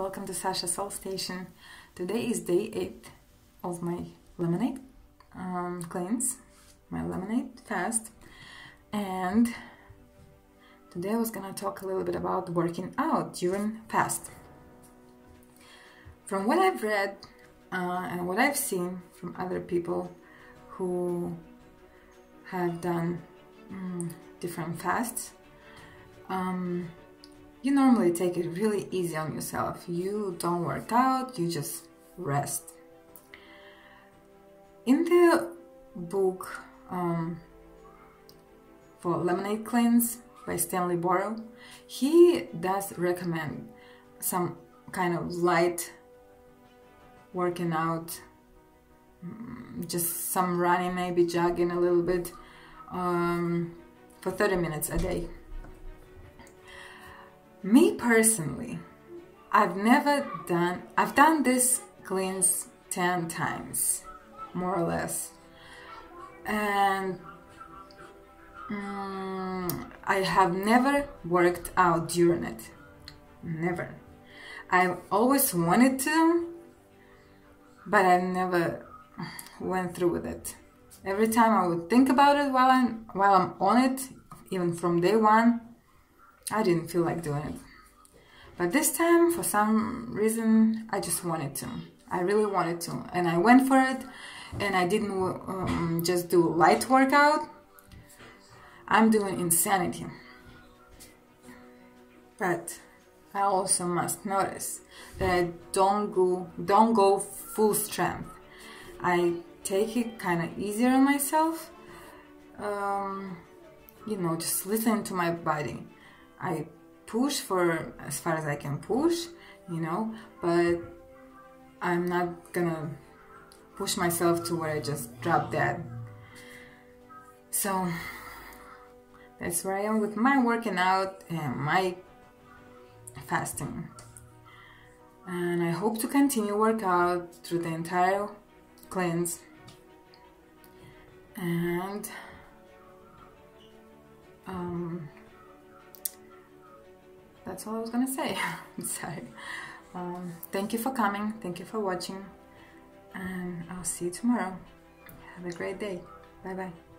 welcome to Sasha Soul Station. Today is day 8 of my lemonade um, cleanse, my lemonade fast, and today I was gonna talk a little bit about working out during fast. From what I've read uh, and what I've seen from other people who have done um, different fasts, um, you normally take it really easy on yourself. You don't work out, you just rest. In the book um, for Lemonade Cleanse by Stanley Burroughs, he does recommend some kind of light working out, mm, just some running, maybe jogging a little bit um, for 30 minutes a day. Me personally, I've never done, I've done this cleanse 10 times, more or less. And um, I have never worked out during it. Never. I've always wanted to, but I never went through with it. Every time I would think about it while I'm while I'm on it, even from day one, I didn't feel like doing it. But this time, for some reason, I just wanted to. I really wanted to. And I went for it. And I didn't um, just do light workout. I'm doing insanity. But I also must notice that I don't go, don't go full strength. I take it kind of easier on myself. Um, you know, just listen to my body. I push for as far as I can push, you know, but I'm not gonna push myself to where I just drop dead. So that's where I am with my working out and my fasting. And I hope to continue workout through the entire cleanse. And um, that's all I was gonna say. Sorry. Um, thank you for coming. Thank you for watching. And I'll see you tomorrow. Have a great day. Bye bye.